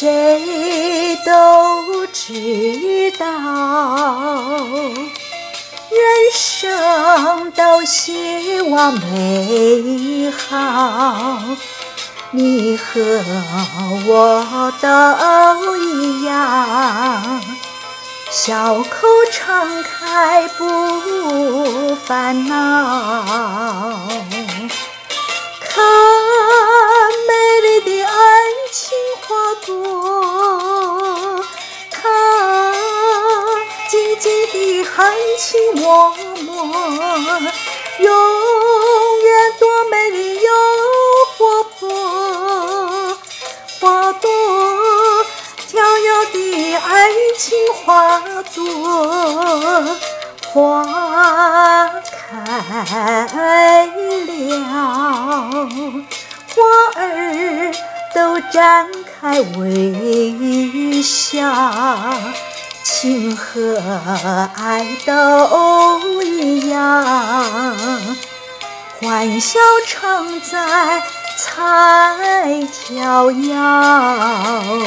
谁都知道，人生都希望美好，你和我都一样，笑口常开不烦恼。含情脉脉，永远多美丽又活泼。花朵飘摇的爱情花朵，花开了，花儿都展开微笑，情和爱都一样，欢笑常在才逍遥。